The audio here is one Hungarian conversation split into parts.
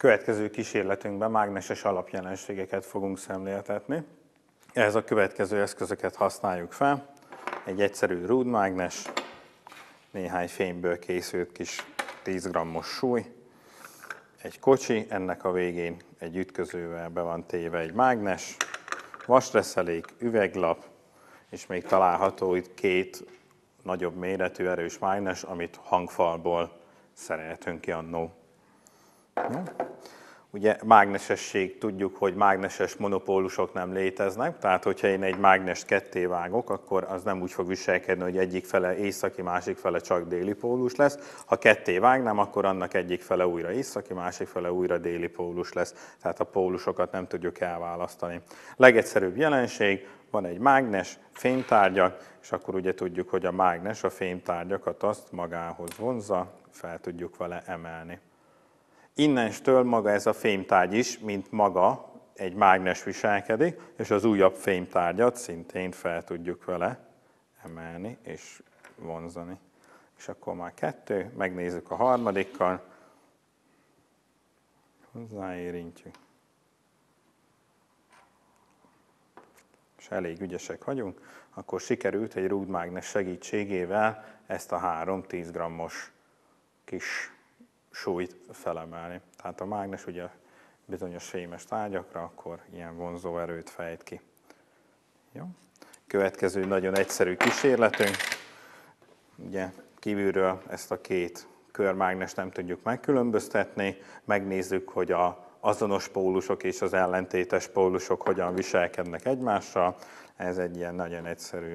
Következő kísérletünkben mágneses alapjelenségeket fogunk szemléltetni. Ehhez a következő eszközöket használjuk fel. Egy egyszerű rúdmágnes, néhány fényből készült kis 10 grammos súly, egy kocsi, ennek a végén egy ütközővel be van téve egy mágnes, vasreszelék, üveglap, és még található itt két nagyobb méretű erős mágnes, amit hangfalból szereltünk ki annó. Ugye mágnesesség, tudjuk, hogy mágneses monopólusok nem léteznek, tehát hogyha én egy mágnest ketté vágok, akkor az nem úgy fog viselkedni, hogy egyik fele északi, másik fele csak déli pólus lesz. Ha ketté vágnám, akkor annak egyik fele újra északi, másik fele újra déli pólus lesz, tehát a pólusokat nem tudjuk elválasztani. Legegyszerűbb jelenség, van egy mágnes, fénytárgyak, és akkor ugye tudjuk, hogy a mágnes a fénytárgyakat azt magához vonzza, fel tudjuk vele emelni. Innenstől maga ez a fémtárgy is, mint maga egy mágnes viselkedik, és az újabb fémtárgyat szintén fel tudjuk vele emelni és vonzani. És akkor már kettő, megnézzük a harmadikkal, hozzáérintjük. És elég ügyesek vagyunk, akkor sikerült egy rúdmágnes segítségével ezt a három 10 grammos kis súlyt felemelni. Tehát a mágnes ugye bizonyos fémes tárgyakra, akkor ilyen vonzó erőt fejt ki. Jó? Következő nagyon egyszerű kísérletünk. Ugye kívülről ezt a két körmágnes nem tudjuk megkülönböztetni, megnézzük, hogy a azonos pólusok és az ellentétes pólusok hogyan viselkednek egymással. Ez egy ilyen nagyon egyszerű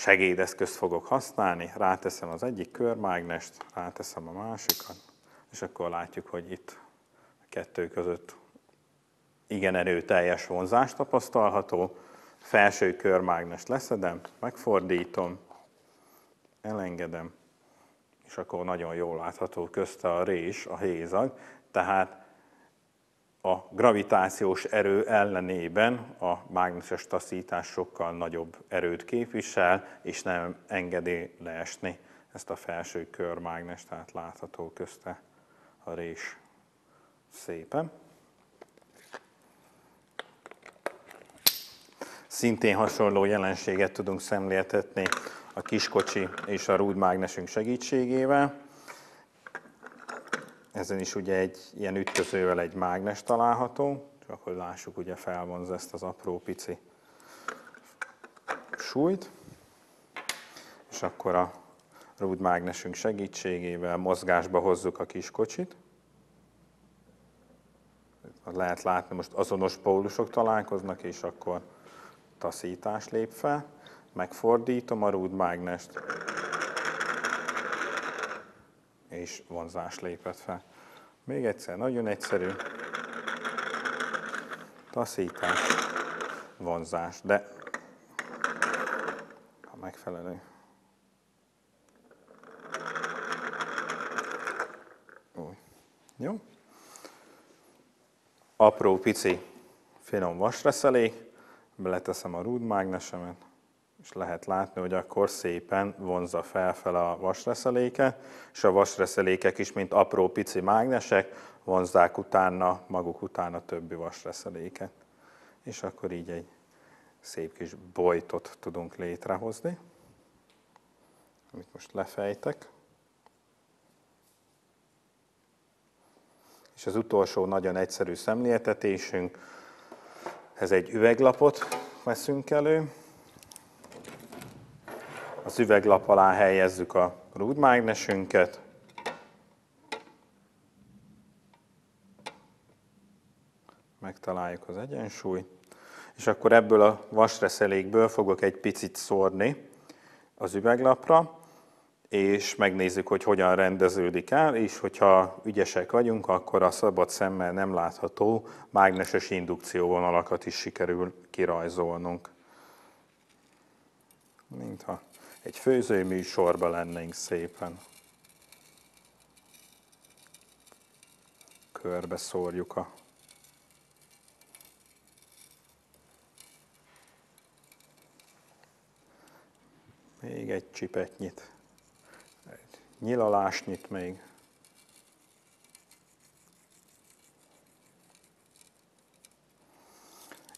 segédeszközt fogok használni, ráteszem az egyik körmágnest, ráteszem a másikat, és akkor látjuk, hogy itt a kettő között igen erőteljes vonzás tapasztalható. Felső körmágnest leszedem, megfordítom, elengedem, és akkor nagyon jól látható közte a rés, a hézag, tehát a gravitációs erő ellenében a mágneses taszítás sokkal nagyobb erőt képvisel, és nem engedi leesni ezt a felső körmágnes, tehát látható közte a rés szépen. Szintén hasonló jelenséget tudunk szemléltetni a kiskocsi és a rúdmágnesünk segítségével. Ezen is ugye egy ilyen ütközővel egy mágnes található, csak hogy lássuk, ugye felvonz ezt az apró pici súlyt, és akkor a rúdmágnesünk segítségével mozgásba hozzuk a kis kocsit. Lehet látni, most azonos pólusok találkoznak, és akkor taszítás lép fel. Megfordítom a rúdmágnest, és vonzás lépett fel. Még egyszer, nagyon egyszerű. Taszítás, vonzás, de a megfelelő. Úgy. Jó? Apró, pici, finom vasreszelék, beleteszem a rúdmágnesemet, és lehet látni, hogy akkor szépen vonzza felfel a vasreszeléke, és a vasreszelékek is, mint apró pici mágnesek, vonzzák utána, maguk után a többi vasreszeléket. És akkor így egy szép kis bojtot tudunk létrehozni, amit most lefejtek. És az utolsó nagyon egyszerű szemléltetésünk, ez egy üveglapot veszünk elő, az üveglap alá helyezzük a rúdmágnesünket. Megtaláljuk az egyensúlyt. És akkor ebből a vasreszelékből fogok egy picit szórni az üveglapra, és megnézzük, hogy hogyan rendeződik el, és hogyha ügyesek vagyunk, akkor a szabad szemmel nem látható mágneses indukcióvonalakat is sikerül kirajzolnunk. Mintha egy főzőműsorba lennénk szépen. Körbe szórjuk a Még egy csipetnyit, egy nyilalásnyit még.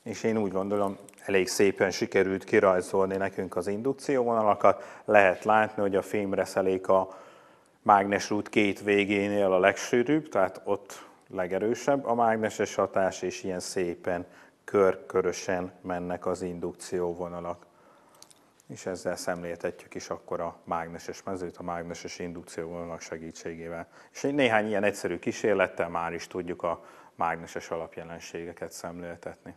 És én úgy gondolom, elég szépen sikerült kirajzolni nekünk az indukcióvonalakat. Lehet látni, hogy a fémreszelék a mágnesút két végénél a legsűrűbb, tehát ott legerősebb a mágneses hatás, és ilyen szépen kör-körösen mennek az indukcióvonalak. És ezzel szemléltetjük is akkor a mágneses mezőt a mágneses indukcióvonalak segítségével. És néhány ilyen egyszerű kísérlettel már is tudjuk a mágneses alapjelenségeket szemléltetni.